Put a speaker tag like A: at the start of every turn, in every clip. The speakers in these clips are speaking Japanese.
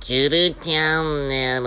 A: チュルチャンネル。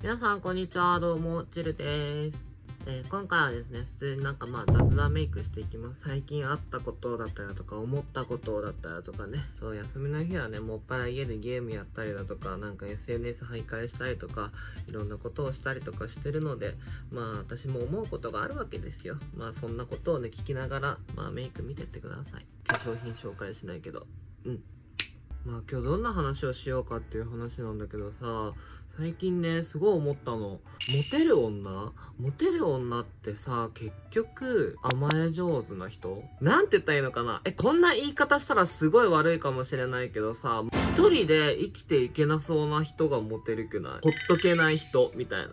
B: 皆さん、こんにちは。どうも、チルです。えー今回はですね、普通になんかまあ雑談メイクしていきます。最近あったことだったりだとか、思ったことだったりだとかね。そう、休みの日はね、もっぱら家でゲームやったりだとか、なんか SNS 徘徊したりとか、いろんなことをしたりとかしてるので、まあ私も思うことがあるわけですよ。まあそんなことをね、聞きながら、まあメイク見てってください。化粧品紹介しないけど。うん。まあ今日どんな話をしようかっていう話なんだけどさ最近ねすごい思ったの。モテる女？モテる女ってさ結局甘え上手な人？なんて言ったらいいのかな？えこんな言い方したらすごい悪いかもしれないけどさ一人で生きていけなそうな人がモテるくない？ほっとけない人みたいな。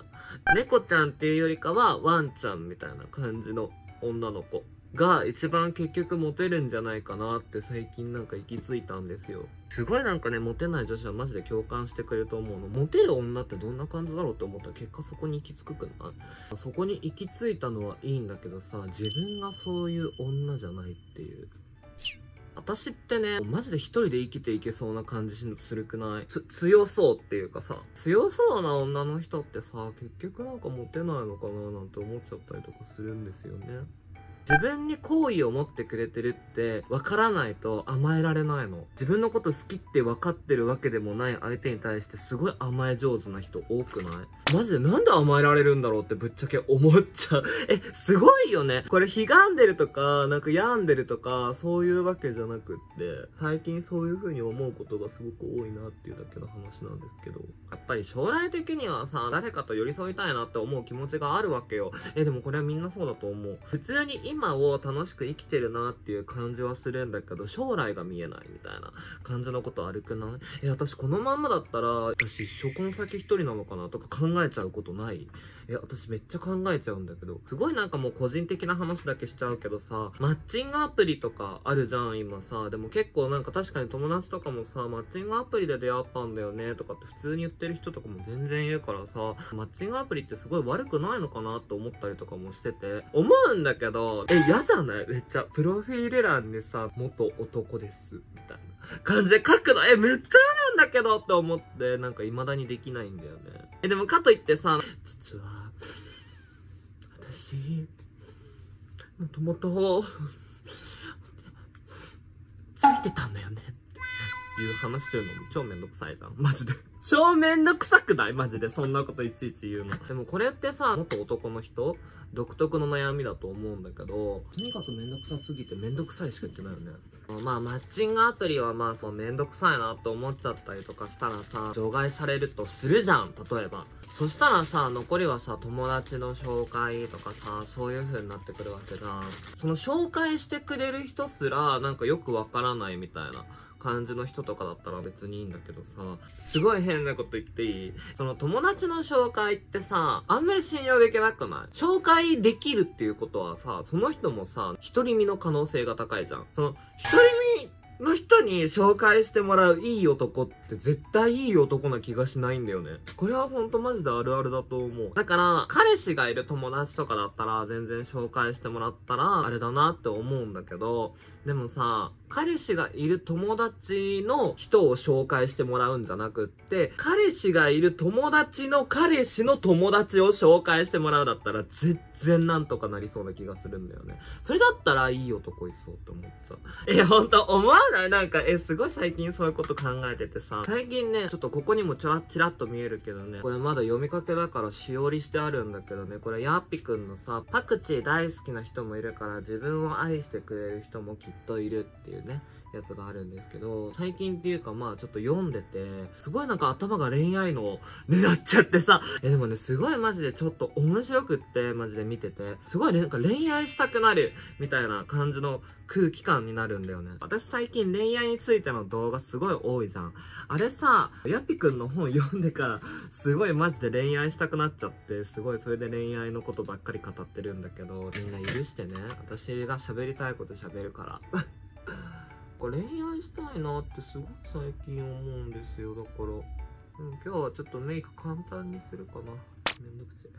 B: 猫ちゃんっていうよりかはワンちゃんみたいな感じの女の子。が一番結局モテるんじゃないかなって最近なんか行き着いたんですよ。すごいなんかねモテない女子はマジで共感してくれると思うの。モテる女ってどんな感じだろうって思ったら結果そこに行き着くくな。いそこに行き着いたのはいいんだけどさ自分がそういう女じゃないっていう。私ってね、マジで一人で生きていけそうな感じするくない？強そうっていうかさ、強そうな女の人ってさ、結局なんかモテないのかななんて思っちゃったりとかするんですよね。自分に好意を持ってくれてるって分からないと甘えられないの。自分のこと好きって分かってるわけでもない相手に対してすごい甘え上手な人多くない？マジでなんで甘えられるんだろうってぶっちゃけ思っちゃう。えすごいよね。これ悲願でるとかなんか病んでるとかそういうわけじゃなくって最近そういう風に思うことがすごく多いなっていうだけの話なんですけど。やっぱり将来的にはさ誰かと寄り添いたいなって思う気持ちがあるわけよ。えでもこれはみんなそうだと思う。普通に今今を楽しく生きてるなっていう感じはするんだけど将来が見えないみたいな感じのことあるくない？え私このまんまだったら私一生この先一人なのかなとか考えちゃうことない？え私めっちゃ考えちゃうんだけどすごいなんかもう個人的な話だけしちゃうけどさマッチングアプリとかあるじゃん今さ。でも結構なんか確かに友達とかもさマッチングアプリで出会ったんだよねとかって普通に言ってる人とかも全然いるからさマッチングアプリってすごい悪くないのかなって思ったりとかもしてて思うんだけどえ嫌じゃない？めっちゃプロフィール欄にさ元男ですみたいな。感じで書くの？えめっちゃ嫌なんだけどって思ってなんか未だにできないんだよね。えでもかといってさ実は私もともとついてたんだよね。っていう話してるのも超めんどくさいじゃん。マジで。超めんどくさくない？マジで。そんなこといちいち言うの。でもこれってさ元男の人？独特の悩みだと思うんだけどとにかくめんどくさすぎてめんどくさいしか言ってないよね。まあマッチングアプリはまあそうめんどくさいなって思っちゃったりとかしたらさ除外されるとするじゃん。例えば。そしたらさ残りはさ友達の紹介とかさそういう風になってくるわけじゃん。その紹介してくれる人すらなんかよくわからないみたいな感じの人とかだったら別にいいんだけどさすごい変なこと言っていい？その友達の紹介ってさあんまり信用できなくない？紹介できるっていうことはさその人もさ独り身の可能性が高いじゃん。その独り身の人に紹介してもらういい男って絶対いい男な気がしないんだよね。これはほんとマジであるあるだと思う。だから、彼氏がいる友達とかだったら全然紹介してもらったらあれだなって思うんだけど、でもさ、彼氏がいる友達の人を紹介してもらうんじゃなくって、彼氏がいる友達の彼氏の友達を紹介してもらうだったら全然なんとかなりそうな気がするんだよね。それだったらいい男いそうって思っちゃう。え、ほんと思わない？なんか、え、すごい最近そういうこと考えててさ、最近ね、ちょっとここにもちらちらっと見えるけどね、これまだ読みかけだからしおりしてあるんだけどね、これヤッピくんのさ、パクチー大好きな人もいるから自分を愛してくれる人もきっといるっていうね。やつがあるんですけど、最近っていうかまあちょっと読んでて、すごいなんか頭が恋愛のになっちゃってさ、えでもね、すごいマジでちょっと面白くって、マジで見てて、すごいなんか恋愛したくなるみたいな感じの空気感になるんだよね。私最近恋愛についての動画すごい多いじゃん。あれさ、ヤピくんの本読んでから、すごいマジで恋愛したくなっちゃって、すごいそれで恋愛のことばっかり語ってるんだけど、みんな許してね。私が喋りたいこと喋るから。恋愛したいなってすごく最近思うんですよだから、うん、今日はちょっとメイク簡単にするかな。めんどくせえ。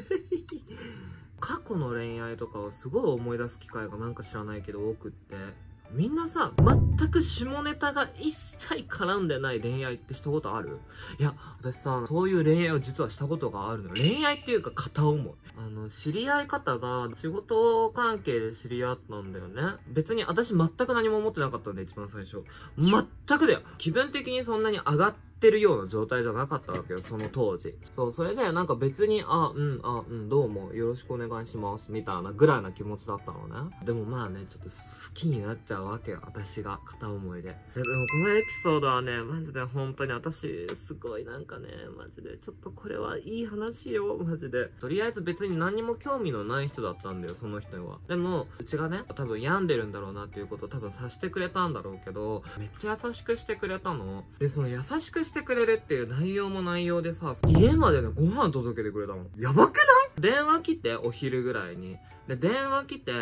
B: 過去の恋愛とかをすごい思い出す機会がなんか知らないけど多くって。みんなさ、全く下ネタが一切絡んでない恋愛ってしたことある？いや、私さ、そういう恋愛を実はしたことがあるの。恋愛っていうか片思い。あの、知り合い方が仕事関係で知り合ったんだよね。別に私全く何も思ってなかったんで、一番最初。全くだよ。気分的にそんなに上がってってるような状態じゃなかったわけよ、その当時。そう、それでなんか別に、あ、うん、あ、うん、どうも、よろしくお願いします、みたいなぐらいな気持ちだったのね。でもまあね、ちょっと好きになっちゃうわけよ、私が、片思いで。ででもこのエピソードはね、マジで本当に私、すごいなんかね、マジで、ちょっとこれはいい話よ、マジで。とりあえず別に何も興味のない人だったんだよ、その人は。でも、うちがね、多分病んでるんだろうなっていうことを多分察してくれたんだろうけど、めっちゃ優しくしてくれたの。で、その優しくしてくれるっていう内容も内容でさ、家までね、ご飯届けてくれたの。やばくない？電話来て、お昼ぐらいに。で、電話来て、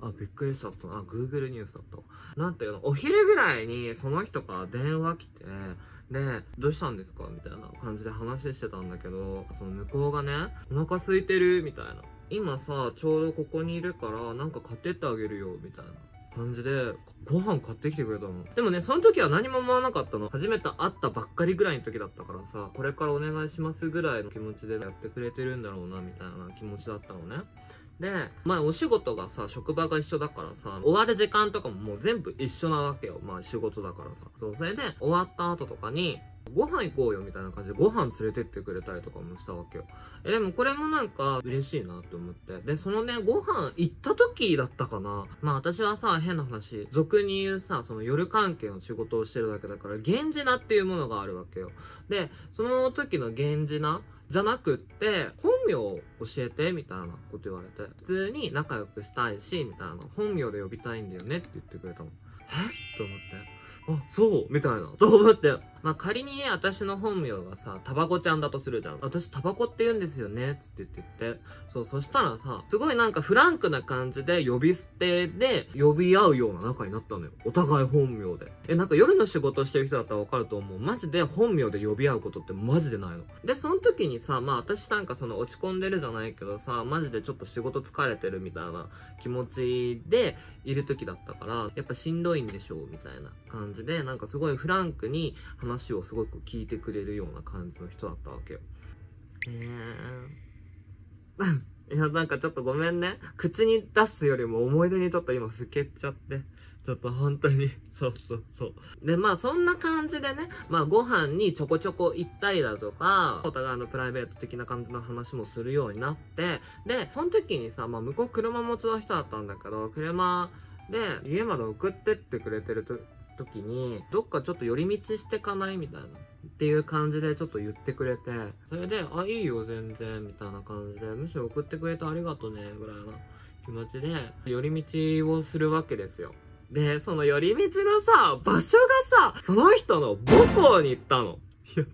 B: あ、びっくりしちゃったな。Google ニュースだった。なんていうの、お昼ぐらいにその人から電話来て、で、どうしたんですか？みたいな感じで話してたんだけど、その向こうがね、お腹空いてる？みたいな。今さ、ちょうどここにいるから、なんか買ってってあげるよ、みたいな。感じで、ご飯買ってきてくれたの。でもね、その時は何も思わなかったの。初めて会ったばっかりぐらいの時だったからさ、これからお願いしますぐらいの気持ちでやってくれてるんだろうな、みたいな気持ちだったのね。で、まあお仕事がさ、職場が一緒だからさ、終わる時間とかももう全部一緒なわけよ。まあ仕事だからさ。そう、それで終わった後とかに、ご飯行こうよみたいな感じでご飯連れてってくれたりとかもしたわけよ。え、でもこれもなんか嬉しいなって思って。で、そのね、ご飯行った時だったかな。まあ私はさ、変な話、俗に言うさ、その夜関係の仕事をしてるわけだから、源氏名っていうものがあるわけよ。で、その時の源氏名じゃなくって、本名を教えて、みたいなこと言われて、普通に仲良くしたいし、みたいな、本名で呼びたいんだよねって言ってくれたの。え？と思って。あ、そうみたいな。と思って。まあ、仮にね、私の本名がさ、タバコちゃんだとするじゃん。私タバコって言うんですよね、つって言って言って。そう、そしたらさ、すごいなんかフランクな感じで呼び捨てで呼び合うような仲になったのよ。お互い本名で。え、なんか夜の仕事してる人だったらわかると思う。マジで本名で呼び合うことってマジでないの。で、その時にさ、まあ私なんかその落ち込んでるじゃないけどさ、マジでちょっと仕事疲れてるみたいな気持ちでいる時だったから、やっぱしんどいんでしょう、みたいな感じで、なんかすごいフランクに話話をすごく聞いてくれるような感じの人だったわけよ。えー、いや、なんかちょっとごめんね。口に出すよりも思い出にちょっと今ふけちゃって。ちょっと本当に、そうそうそう。で、まあそんな感じでね、まあご飯にちょこちょこ行ったりだとか、お互いのプライベート的な感じの話もするようになって、で、その時にさ、まあ向こう車持ちの人だったんだけど、車で家まで送ってってくれてると時に、どっかちょっと寄り道してかないみたいな。っていう感じでちょっと言ってくれて、それで、あ、いいよ全然、みたいな感じで、むしろ送ってくれてありがとうね、ぐらいな気持ちで、寄り道をするわけですよ。で、その寄り道のさ、場所がさ、その人の母校に行ったの。いや、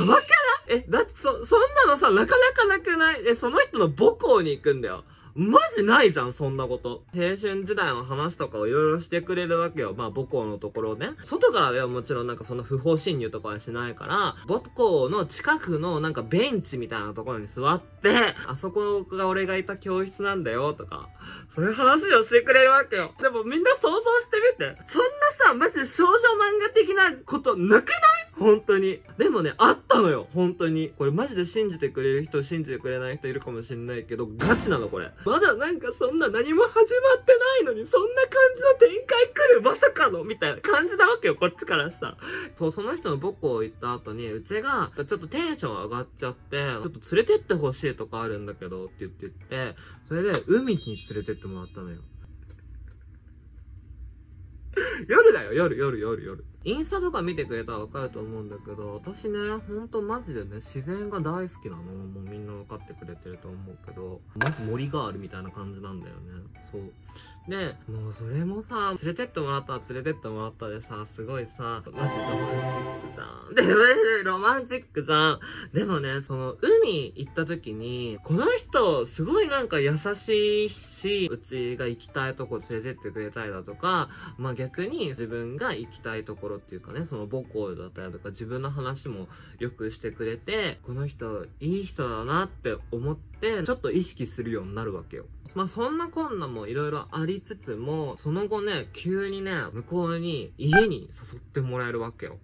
B: やばくない？え、だって、そ、そんなのさ、なかなかなくない？え、その人の母校に行くんだよ。マジないじゃん、そんなこと。青春時代の話とかをいろいろしてくれるわけよ。まあ、母校のところね。外からではもちろんなんかその不法侵入とかはしないから、母校の近くのなんかベンチみたいなところに座って、あそこが俺がいた教室なんだよとか、そういう話をしてくれるわけよ。でもみんな想像してみて。そんなさ、マジで少女漫画的なことなくない？本当に。でもね、あったのよ。本当に。これマジで信じてくれる人、信じてくれない人いるかもしんないけど、ガチなのこれ。まだなんかそんな何も始まってないのに、そんな感じの展開来る？まさかの？みたいな感じなわけよ、こっちからしたら。そう、その人の母校行った後に、うちが、ちょっとテンション上がっちゃって、ちょっと連れてってほしいとかあるんだけど、って言って言って、それで海に連れてってもらったのよ。夜だよ、夜、夜、夜、夜。インスタとか見てくれたらわかると思うんだけど、私ね、ほんとマジでね、自然が大好きなの。もうみんなわかってくれてると思うけど、マジ森があるみたいな感じなんだよね。そう。で、もうそれもさ、連れてってもらったら連れてってもらったでさ、すごいさ、マジロマンチックじゃん。で、ロマンチックじゃん。でもね、その、海行った時に、この人、すごいなんか優しいし、うちが行きたいとこ連れてってくれたりだとか、まあ逆に自分が行きたいところっていうかね、その母校だったりとか自分の話もよくしてくれて、この人いい人だなって思って、ちょっと意識するようになるわけよ。まあそんなこんなもいろいろありつつも、その後ね、急にね、向こうに家に誘ってもらえるわけよ。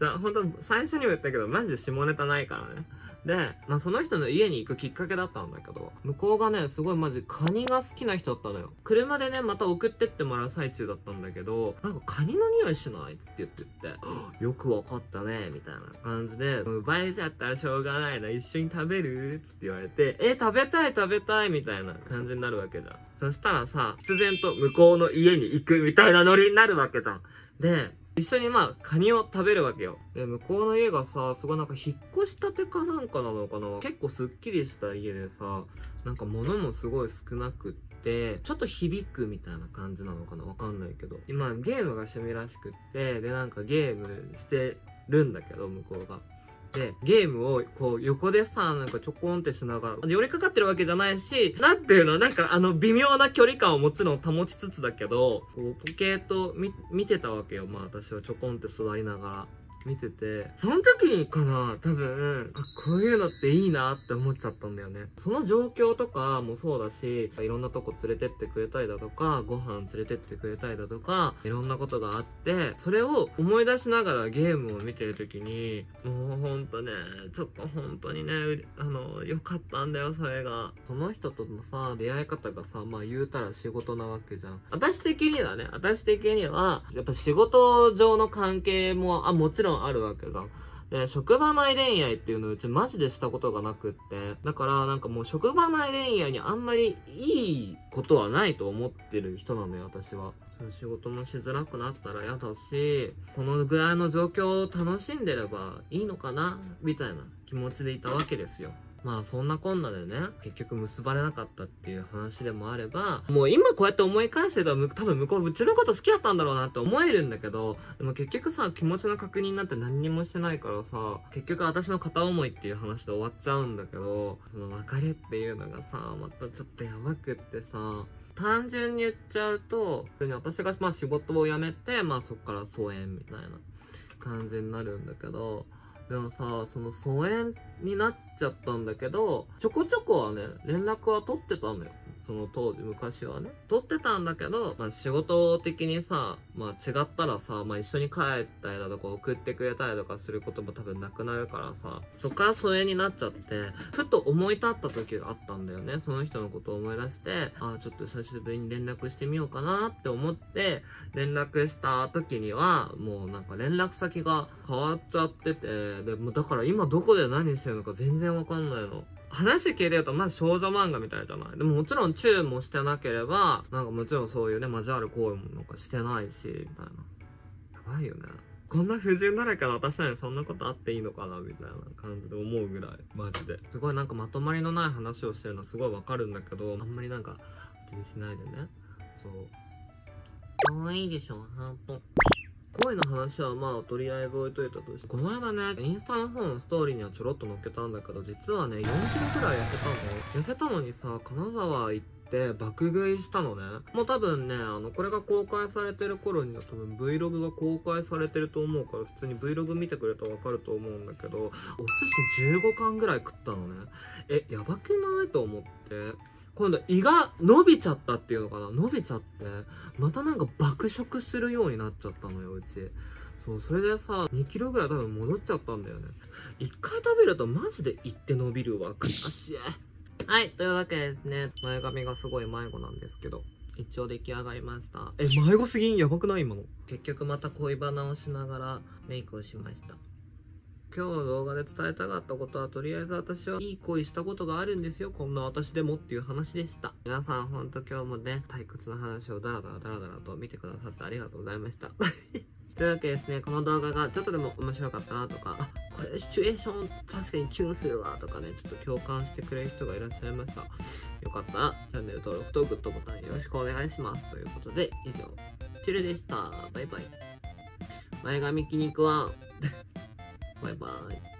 B: 本当最初にも言ったけど、マジで下ネタないからね。で、まあその人の家に行くきっかけだったんだけど、向こうがね、すごいマジカニが好きな人だったのよ。車でね、また送ってってもらう最中だったんだけど、なんかカニの匂いしないつって言ってって、よくわかったね、みたいな感じで、奪えちゃったらしょうがないな、一緒に食べる？つって言われて、え、食べたい食べたいみたいな感じになるわけじゃん。そしたらさ、必然と向こうの家に行くみたいなノリになるわけじゃん。で、一緒にまあ、カニを食べるわけよ。で、向こうの家がさ、すごいなんか引っ越したてかなんかなのかな結構すっきりした家でさ、なんか物もすごい少なくって、ちょっと響くみたいな感じなのかなわかんないけど。今、ゲームが趣味らしくって、で、なんかゲームしてるんだけど、向こうが。で、ゲームをこう横でさ、なんかちょこんってしながら、寄りかかってるわけじゃないし、なんていうの、なんかあの微妙な距離感をもちろん保ちつつだけど、こうポケット見てたわけよ。まあ私はちょこんって座りながら。見てて、その時にかな、多分、あ、こういうのっていいなって思っちゃったんだよね。その状況とかもそうだし、いろんなとこ連れてってくれたりだとか、ご飯連れてってくれたりだとか、いろんなことがあって、それを思い出しながらゲームを見てる時に、もうほんとね、ちょっと本当にね、あの、良かったんだよ、それが。その人とのさ、出会い方がさ、まあ言うたら仕事なわけじゃん。私的にはね、私的には、やっぱ仕事上の関係も、あ、もちろんろんあるわけじゃん。で、職場内恋愛っていうのをうちマジでしたことがなくって。だからなんかもう職場内恋愛にあんまりいいことはないと思ってる人なのよ、私は。仕事もしづらくなったら嫌だし、このぐらいの状況を楽しんでればいいのかなみたいな気持ちでいたわけですよ。まあそんなこんなでね、結局結ばれなかったっていう話でもあれば、もう今こうやって思い返してたら多分向こううちのこと好きだったんだろうなって思えるんだけど、でも結局さ、気持ちの確認なんて何にもしてないからさ、結局私の片思いっていう話で終わっちゃうんだけど、その別れっていうのがさ、またちょっとやばくってさ、単純に言っちゃうと、普通に私がまあ仕事を辞めて、まあそっから疎遠みたいな感じになるんだけど、でもさ、その疎遠になっちゃったんだけど、ちょこちょこはね、連絡は取ってたのよ。その当時、昔はね。取ってたんだけど、まあ仕事的にさ、まあ違ったらさ、まあ一緒に帰ったりだとか送ってくれたりとかすることも多分なくなるからさ、そっから疎遠になっちゃって、ふと思い立った時があったんだよね。その人のことを思い出して、ああ、ちょっと久しぶりに連絡してみようかなって思って、連絡した時には、もうなんか連絡先が変わっちゃってて、で、もだから今どこで何してるのか全然わかんないの。話聞いてると、まあ少女漫画みたいじゃない？でももちろんチューもしてなければ、なんかもちろんそういうね、交わる行為もなんかしてないし、みたいな。やばいよね。こんな不純だらけの私なにそんなことあっていいのかなみたいな感じで思うぐらい。マジで。すごいなんかまとまりのない話をしてるのはすごいわかるんだけど、あんまりなんか気にしないでね。そう。可愛いでしょ、ハート。恋の話はまあとりあえず置いといたとして、この間ね、インスタの方のストーリーにはちょろっと載っけたんだけど、実はね、4キロくらい痩せたの。痩せたのにさ、金沢行って、爆食いしたのね。もう多分ね、あの、これが公開されてる頃には多分 Vlog が公開されてると思うから、普通に Vlog 見てくれたらわかると思うんだけど、お寿司15貫ぐらい食ったのね。え、やばくない？と思って。今度胃が伸びちゃったっていうのかな？伸びちゃって、またなんか爆食するようになっちゃったのよ、うち。そう、それでさ、2キロぐらい多分戻っちゃったんだよね。1回食べるとマジで胃って伸びるわ。悔しい。はい、というわけでですね、前髪がすごい迷子なんですけど、一応出来上がりました。え、迷子すぎん？やばくない？今の。結局また恋バナをしながらメイクをしました。今日の動画で伝えたかったことはとりあえず私はいい恋したことがあるんですよこんな私でもっていう話でした皆さんほんと今日もね退屈な話をダラダラダラダラと見てくださってありがとうございました というわけですね、この動画がちょっとでも面白かったなとか、あ、これシチュエーション確かにキュンするわとかね、ちょっと共感してくれる人がいらっしゃいました。よかったらチャンネル登録とグッドボタンよろしくお願いします。ということで、以上、チルでした。バイバイ。前髪筋肉はバイバイ。